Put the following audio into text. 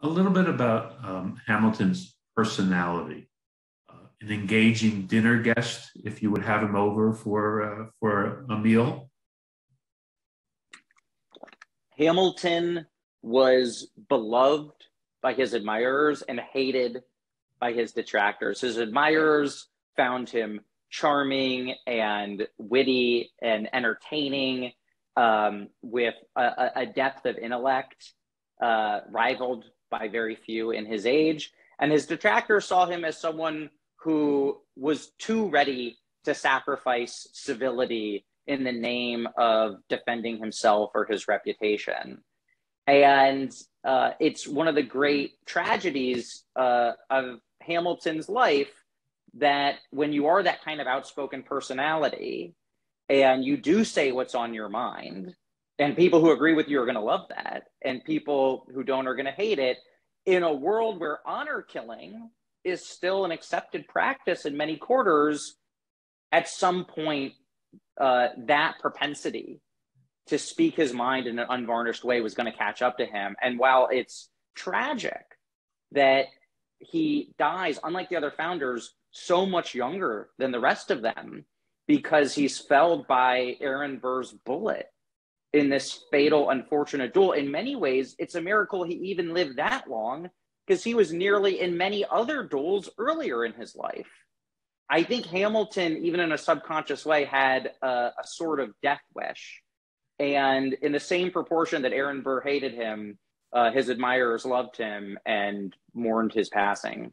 a little bit about um, Hamilton's personality. Uh, an engaging dinner guest, if you would have him over for uh, for a meal. Hamilton was beloved by his admirers and hated by his detractors. His admirers found him charming and witty and entertaining um, with a, a, depth of intellect uh, rivaled by very few in his age. And his detractors saw him as someone who was too ready to sacrifice civility in the name of defending himself or his reputation. And uh, it's one of the great tragedies uh, of Hamilton's life that when you are that kind of outspoken personality and you do say what's on your mind, and people who agree with you are going to love that, and people who don't are going to hate it, in a world where honor killing is still an accepted practice in many quarters, at some point, uh, that propensity to speak his mind in an unvarnished way was going to catch up to him. And while it's tragic that he dies, unlike the other founders, so much younger than the rest of them because he's felled by Aaron Burr's bullet in this fatal, unfortunate duel. In many ways, it's a miracle he even lived that long because he was nearly in many other duels earlier in his life. I think Hamilton, even in a subconscious way, had a, a sort of death wish. And in the same proportion that Aaron Burr hated him, uh, his admirers loved him and mourned his passing.